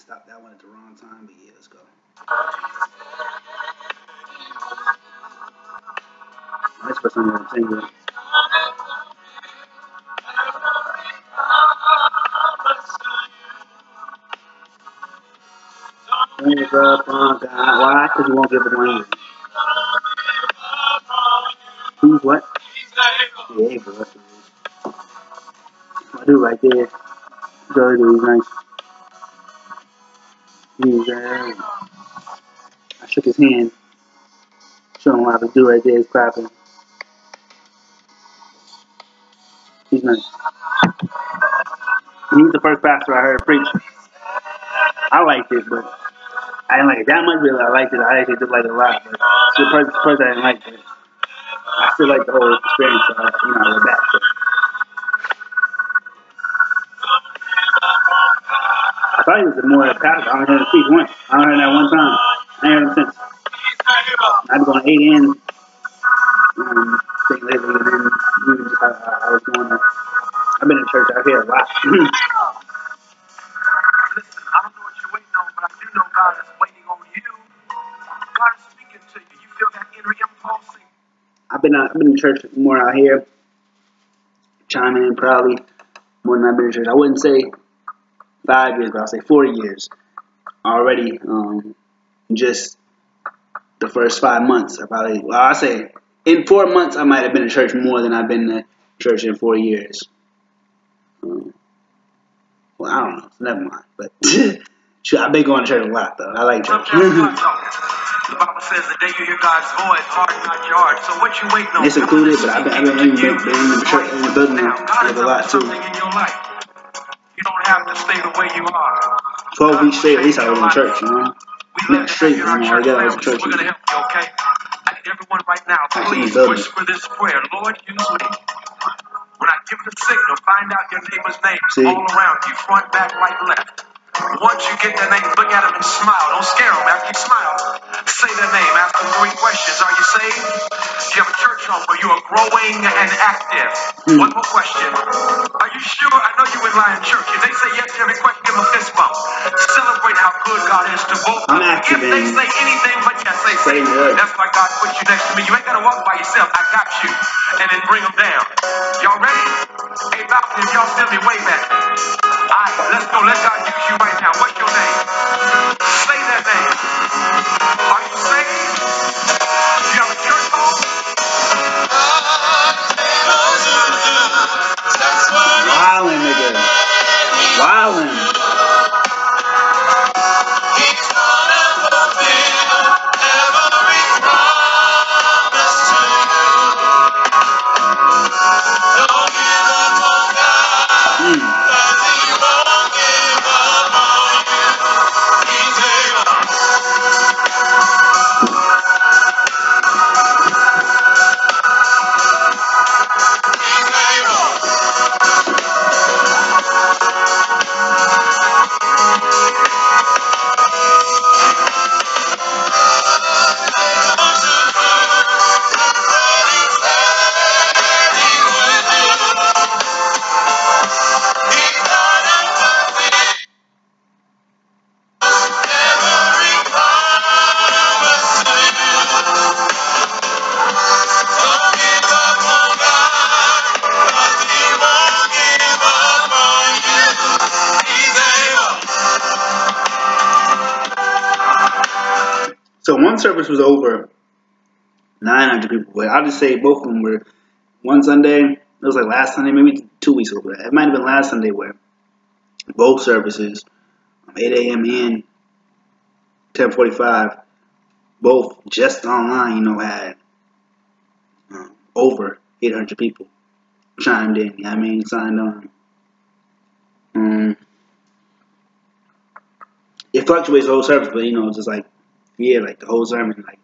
stopped that one at the wrong time, but yeah, let's go. Of single. Hands up on God. Why? Because you won't give it away. Who's what? Yeah, is. I do right there. Dirty, he's nice. I shook his hand. Show him what I do right there. He's clapping. He's nice. He's the first pastor I heard preach. I liked it, but I didn't like it that much. Really, I liked it. I actually did like it a lot. But it's the first, first I didn't like it. I still like the whole experience. So, I, you know, I went back. He was more of a pastor. I only heard him speak once. I only heard that one time. I ain't heard him since. I've been going eight in. Um, thing lately, and then just, I, I, I was going to. I've been in church out here a lot. I don't know what you're waiting on, but I do know God is waiting on you. God is speaking to you. You feel that inner impulse? I've been out, I've been in church more out here, chiming in probably more than I've been in church. I wouldn't say five years, but I'll say four years already. Um, just the first five months, I probably well, I say in four months I might have been in church more than I've been in church in four years. Um, well, I don't know. Never mind. But I've been going to church a lot though. I like church. The Bible says the day you hear God's voice, harden not your heart. So what you waiting on? It's included, but I've been, I've been, been, been in the church in the building Now, like a lot to too. Have to stay the way you are. Twelve weeks straight, at least I was in church. You know, We Not to straight, have you in our you know, I got- was in church. We're gonna help you, okay? I need everyone right now, please the building. whisper this prayer. Lord, use me. When I give the signal, find out your neighbor's name See? all around you, front, back, right, left. Once you get their name, look at them and smile. Don't scare them. After you smile, say their name. Ask them three questions. Are you saved? Do you have a church home where you are growing and active? Hmm. One more question. Are you sure? I know you would lie in Lion Church. If they say yes to every question, give them a fist bump. Celebrate how good God is to both of active, If they say anything but yes, say Say. That's why God put you next to me. You ain't gotta walk by yourself. I got you. And then bring them down. Y'all ready? Hey, Balcony, if y'all feel me, wave at me. Alright, let's go. Let God use you right now. What's your name? Say that name. Are you saved? Do you have a church home? wildin', nigga, service was over 900 people, but I'll just say both of them were one Sunday. It was like last Sunday, maybe two weeks ago. It might have been last Sunday where both services, um, 8 a.m. and 10:45, both just online, you know, had um, over 800 people chimed in. You know I mean, signed on. Um, it fluctuates the whole service, but you know, it's just like yeah, like the whole sermon, like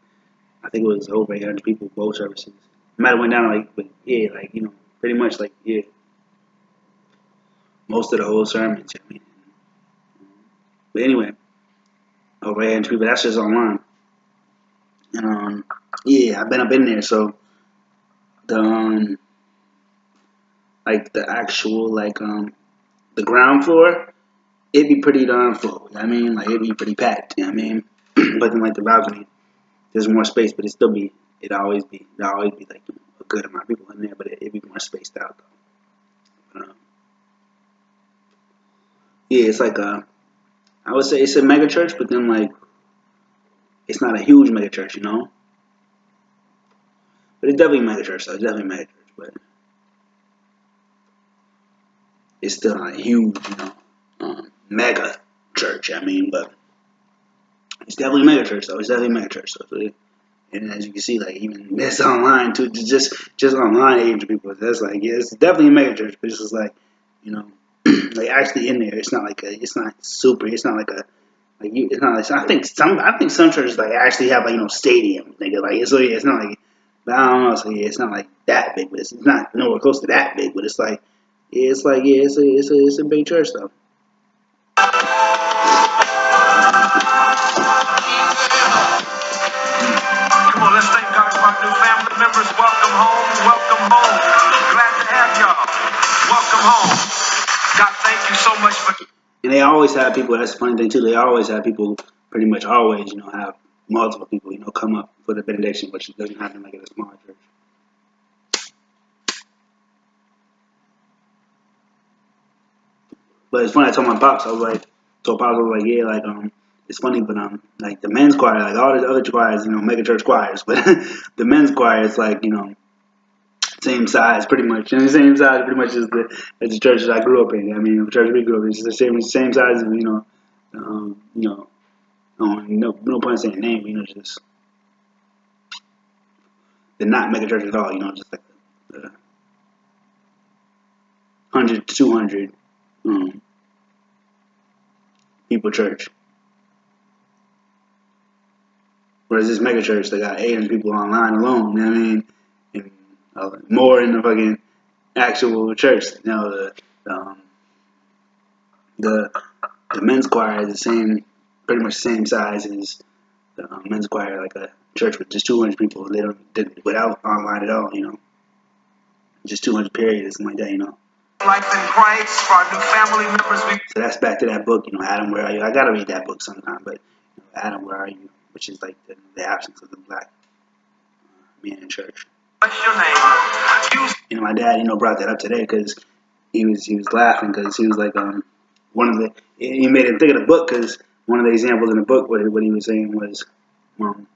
I think it was over 800 people both services. Have went down like, but yeah, like you know, pretty much like yeah, most of the whole sermon. I mean, but anyway, over 800 people. That's just online. And um, yeah, I've been up in there, so the um, like the actual like um, the ground floor it'd be pretty darn full. You know I mean, like it'd be pretty packed. You know I mean? but then like the balcony, there's more space, but it still be it always be it always be like a good amount of people in there, but it, would be more spaced out though. But, um, yeah, it's like a I would say it's a mega church, but then like it's not a huge mega church, you know. But it's definitely a mega church, so it's definitely mega church, but it's still not a huge, you know, um, mega church. I mean, but it's definitely a mega church, though. It's definitely a mega church, so. And as you can see, like even this online too, just just online age people, that's like yeah, it's definitely a mega church, but it's just like you know, like actually in there. It's not like a, it's not super. It's not like a like you. It's not like I think some I think some churches like actually have like you know stadium. Nigga, like so yeah, it's not like I don't know. So yeah, it's not like that big, but it's, it's not nowhere close to that big. But it's like yeah, it's like yeah, it's a it's a it's a big church though. Have people. That's the funny thing too. They always have people. Pretty much always, you know, have multiple people, you know, come up for the benediction, which doesn't happen like in a small church. But it's funny. I told my pops. I was like, told pops, I was like, yeah, like um, it's funny, but um, like the men's choir, like all the other choirs, you know, mega church choirs, but the men's choir is like, you know, same size pretty much, and the same size pretty much as the as the church that I grew up in. I mean, the church we grew up in, it's the same same size, As, you know, um, you know, no no point in saying name, you know, just they're not mega church at all, you know, just like the, 100 to 200 um, people church. Whereas this mega church, they got 800 people online alone. You know what I mean? Uh, more in the fucking actual church. You know, the um, the the men's choir is the same, pretty much the same size as the um, men's choir, like a church with just 200 people. They don't did without online at all. You know, just 200 period, something like that. You know. Life in Christ for our new family members. So that's back to that book, you know, Adam, where are you? I gotta read that book sometime, but you know, Adam, where are you? which is like the, the absence of the black uh, man in church. You know, my dad, you know, brought that up today because he was he was laughing because he was like, um, one of the he made him think of the book because one of the examples in the book what, what he was saying was, um,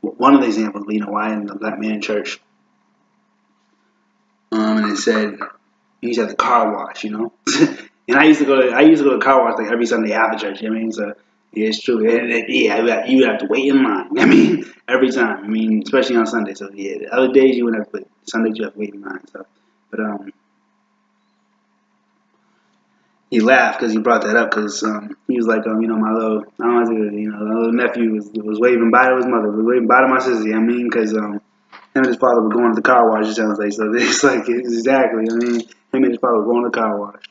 one of the examples, you know, why in the black man church, um, and it said he used to have the car wash, you know, and I used to go to I used to go to car wash like every Sunday after church. You know I mean? So it's true. Yeah, you have to wait in line. I mean, every time. I mean, especially on Sunday. So yeah, the other days you wouldn't have, to, but Sundays you have to wait in line. So, but um, he laughed because he brought that up because um, he was like, um, you know, my little, I don't know, you know, my little nephew was was waving bye to his mother, was waving bye to my sister. I mean, because um, him and his father were going to the car wash. It sounds like so. It's like exactly. I mean, him and his father were going to the car wash.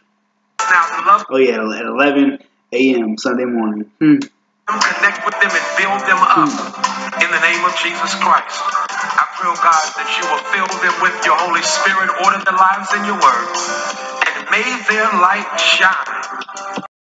Oh yeah, at eleven a.m. Sunday morning. Hmm. Connect with them and build them up hmm. in the name of Jesus Christ. I pray, oh God, that you will fill them with your Holy Spirit, order their lives in your word, and may their light shine